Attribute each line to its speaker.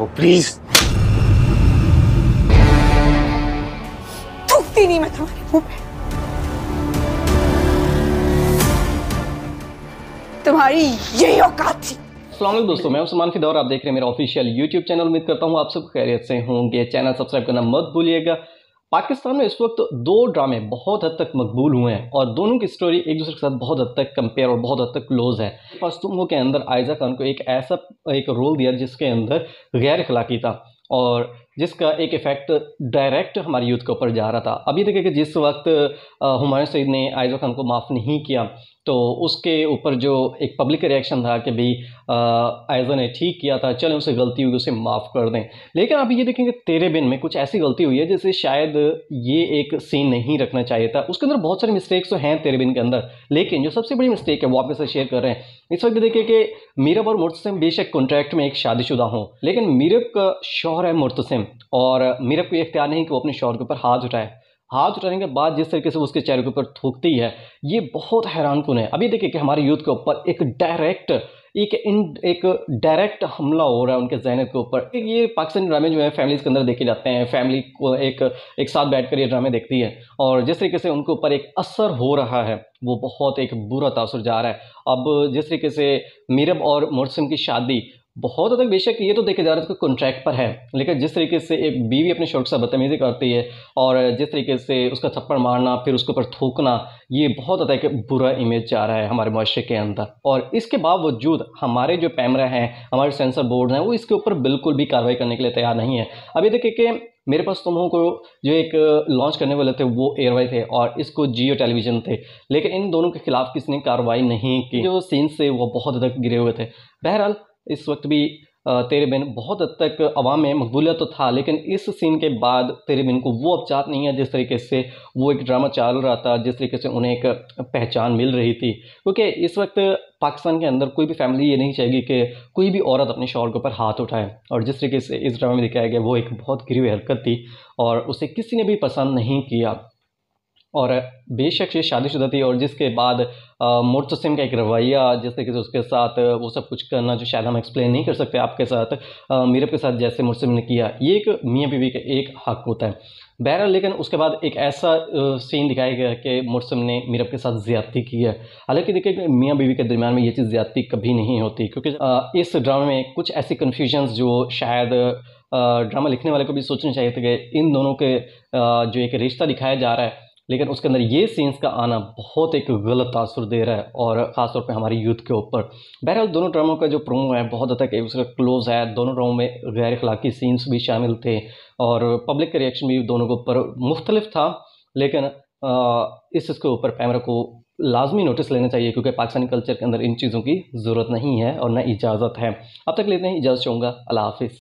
Speaker 1: को प्लीज़
Speaker 2: थूकती नहीं मैं तुम्हारे मुँह पे। तुम्हारी यही औकात थी।
Speaker 3: असलम दोस्तों मैं सलमान फिदा और आप देख रहे हैं मेरा ऑफिशियल यूट्यूब चैनल उम्मीद करता हूँ आप सब खैरियत से होंगे। चैनल सब्सक्राइब करना मत भूलिएगा। पाकिस्तान में इस वक्त दो ड्रामे बहुत हद तक मकबूल हुए हैं और दोनों की स्टोरी एक दूसरे के साथ बहुत हद तक कंपेयर और बहुत हद तक क्लोज है। पस्तुमों के अंदर आयजा खान को एक ऐसा एक रोल दिया जिसके अंदर गैर अखलाकी था और जिसका एक इफ़ेक्ट डायरेक्ट हमारे यूथ के ऊपर जा रहा था। अभी देखिए कि जिस वक्त हुमायूं सईद ने आयजा खान को माफ़ नहीं किया तो उसके ऊपर जो एक पब्लिक रिएक्शन था कि भाई आयजा ने ठीक किया था, चलें उसे गलती हुई, उसे माफ़ कर दें। लेकिन आप ये देखेंगे तेरे बिन में कुछ ऐसी गलती हुई है, जैसे शायद ये एक सीन नहीं रखना चाहिए था। उसके अंदर बहुत सारे मिस्टेक्स तो हैं तेरे बिन के अंदर, लेकिन जो सबसे बड़ी मिस्टेक है, वो आपके साथ शेयर कर रहे हैं। इस वक्त देखिए कि मीरब और मुर्तसिम बेशक कॉन्ट्रैक्ट में एक शादीशुदा हों, लेकिन मीरब का शौहर है मुर्तसिम। और मीरब को इख्तियार नहीं कि वो अपने शौहर के ऊपर हाथ उठाए। हाथ उठाने के बाद जिस तरीके से उसके चेहरे के ऊपर थूकती है, ये बहुत हैरान कन है? अभी देखिए कि हमारे यूथ के ऊपर एक डायरेक्ट एक इन, एक डायरेक्ट हमला हो रहा है उनके जहन के ऊपर। ये पाकिस्तानी ड्रामे जो है फैमिलीज़ के अंदर देखे जाते हैं। फैमिली को एक एक साथ बैठ कर ये ड्रामे देखती है। और जिस तरीके से उनके ऊपर एक असर हो रहा है, वो बहुत एक बुरा तासर जा रहा है। अब जिस तरीके से मीरब और मोरसम की शादी बहुत तक बेशक ये तो देखे जा रहा है कॉन्ट्रैक्ट पर है, लेकिन जिस तरीके से एक बीवी अपने शौक से बदतमीज़ी करती है और जिस तरीके से उसका थप्पड़ मारना, फिर उसके ऊपर थूकना, ये बहुत एक बुरा इमेज जा रहा है हमारे माशरे के अंदर। और इसके बावजूद हमारे जो कैमरा हैं, हमारे सेंसर बोर्ड हैं, वो इसके ऊपर बिल्कुल भी कार्रवाई करने के लिए तैयार नहीं है। अभी देखिए कि मेरे पास तुम को जो एक लॉन्च करने वाले थे, वो एयरवाई थे और इसको जियो टेलीविज़न थे, लेकिन इन दोनों के खिलाफ किसी ने कार्रवाई नहीं की। जो सीन्स थे वो बहुत तक गिरे हुए थे। बहरहाल इस वक्त भी तेरे बिन बहुत हद तक अवाम में मकबूलियत तो था, लेकिन इस सीन के बाद तेरे बिन को वो अब चाहत नहीं है, जिस तरीके से वो एक ड्रामा चल रहा था, जिस तरीके से उन्हें एक पहचान मिल रही थी। क्योंकि इस वक्त पाकिस्तान के अंदर कोई भी फैमिली ये नहीं चाहेगी कि कोई भी औरत अपने शौर के ऊपर हाथ उठाए। और जिस तरीके से इस ड्रामे में दिखाया गया, वो एक बहुत गिरी हुई हरकत थी, और उसे किसी ने भी पसंद नहीं किया। और बेशक ये शादीशुदा थी और जिसके बाद मुर्तसिम का एक रवैया, जिस तरीके से उसके साथ, वो सब कुछ करना जो शायद हम एक्सप्लेन नहीं कर सकते आपके साथ मीरब के साथ जैसे मुर्तसिम ने किया, ये एक मियाँ बीवी का एक हक होता है। बहरहाल, लेकिन उसके बाद एक ऐसा सीन दिखाया गया कि मुर्तसिम ने मीरब के साथ ज़्यादती की है। हालाँकि देखिए मियाँ बीवी के दरमियान में ये चीज़ ज़्यादती कभी नहीं होती, क्योंकि इस ड्रामे में कुछ ऐसी कन्फ्यूजन्स जो शायद ड्रामा लिखने वाले को भी सोचना चाहिए था कि इन दोनों के जो एक रिश्ता दिखाया जा रहा है लेकिन उसके अंदर ये सीन्स का आना बहुत एक गलत तासर दे रहा है और ख़ासतौर पे हमारी यूथ के ऊपर। बहरहाल, दोनों ड्रामों का जो प्रोमो है, बहुत हद तक एक दूसरे क्लोज है। दोनों ड्रामों में गैर अखलाकी सीन्स भी शामिल थे और पब्लिक का रिएक्शन भी दोनों के ऊपर मुख्तलिफ़ था। लेकिन इस इसके ऊपर कैमरा को लाजमी नोटिस लेना चाहिए क्योंकि पाकिस्तानी कल्चर के अंदर इन चीज़ों की ज़रूरत नहीं है और न इजाज़त है। अब तक लेते हैं इजाज़त चाहूँगा। अल्लाह हाफिज़।